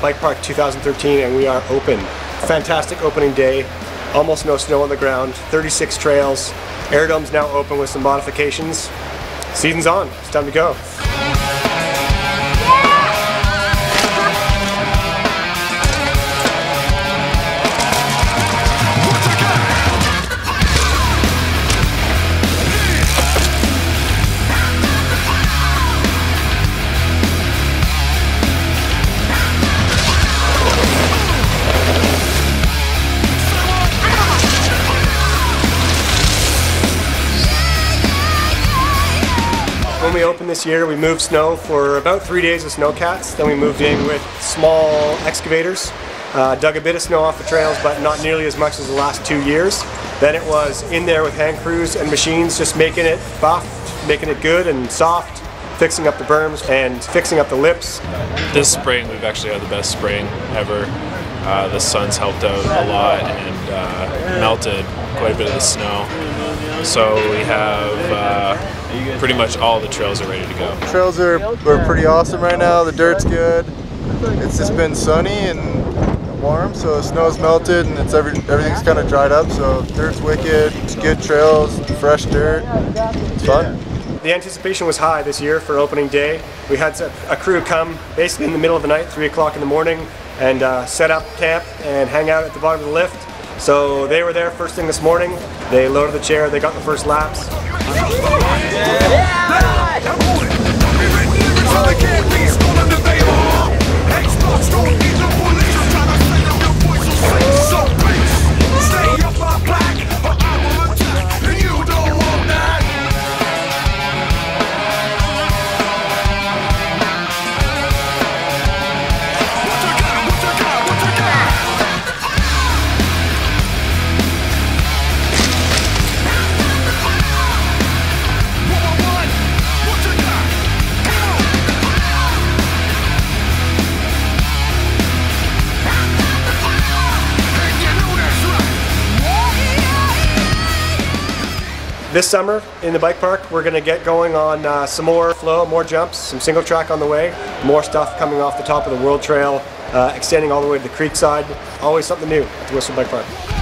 Bike Park 2013 and we are open. Fantastic opening day. Almost no snow on the ground. 36 trails. Airdome's now open with some modifications. Season's on. It's time to go. When we opened this year, we moved snow for about three days with snowcats. Then we moved in with small excavators, uh, dug a bit of snow off the trails, but not nearly as much as the last two years. Then it was in there with hand crews and machines, just making it buffed, making it good and soft, fixing up the berms and fixing up the lips. This spring, we've actually had the best spring ever. Uh, the sun's helped out a lot and uh, melted quite a bit of the snow. So we have uh, pretty much all the trails are ready to go. Trails are, are pretty awesome right now. The dirt's good. It's just been sunny and warm, so the snow's melted and it's every, everything's kind of dried up. So dirt's wicked. It's good trails, fresh dirt. It's fun. The anticipation was high this year for opening day. We had a, a crew come basically in the middle of the night, 3 o'clock in the morning, and uh, set up camp and hang out at the bottom of the lift. So they were there first thing this morning. They loaded the chair, they got the first laps. This summer in the bike park, we're going to get going on uh, some more flow, more jumps, some single track on the way, more stuff coming off the top of the World Trail, uh, extending all the way to the creek side. Always something new at the Whistler Bike Park.